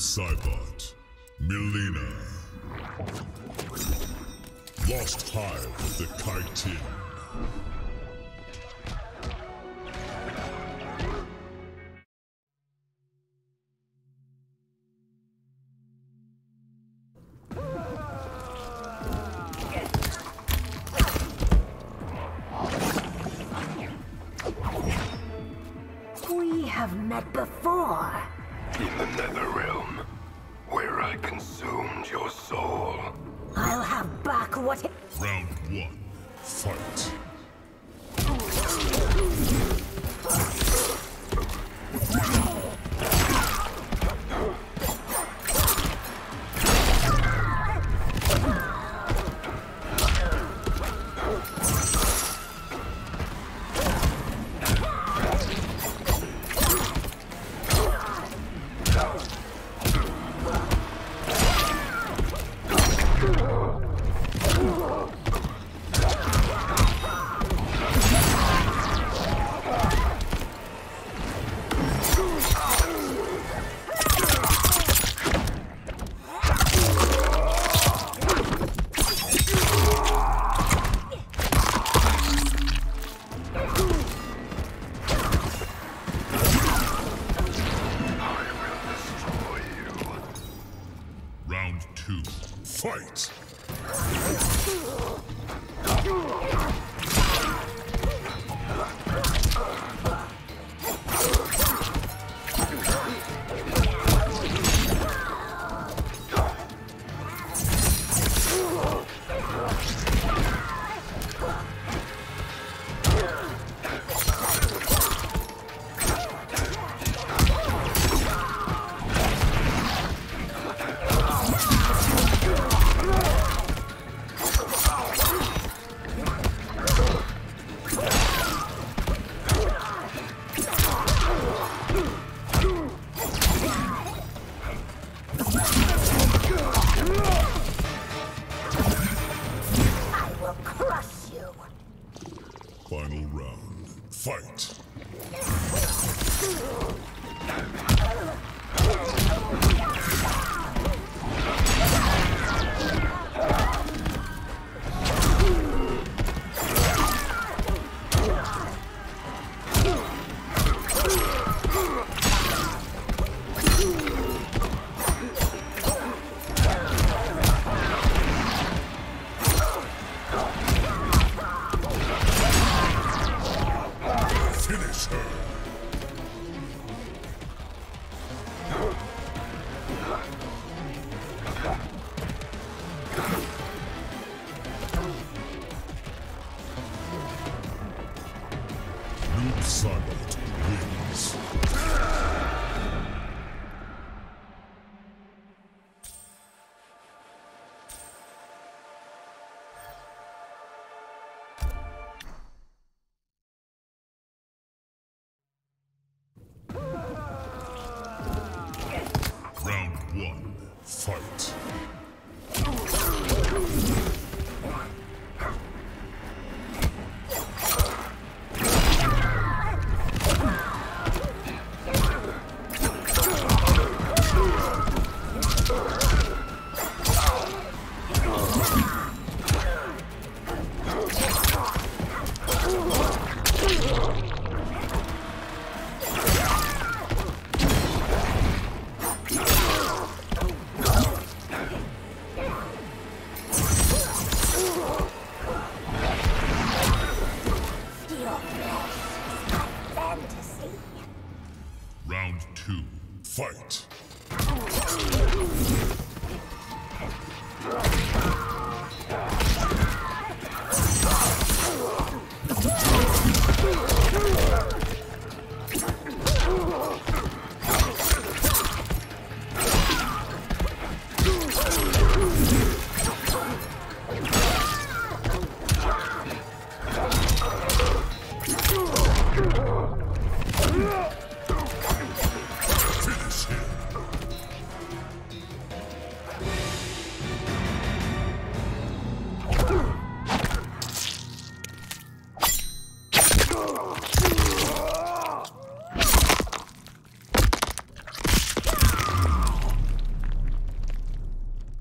Cybot. Mileena. Lost Hive of the Kytinn. We have met before. In the Nether Realm, where I consumed your soul. I'll have back what it... Round one. Fight.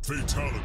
Fatality.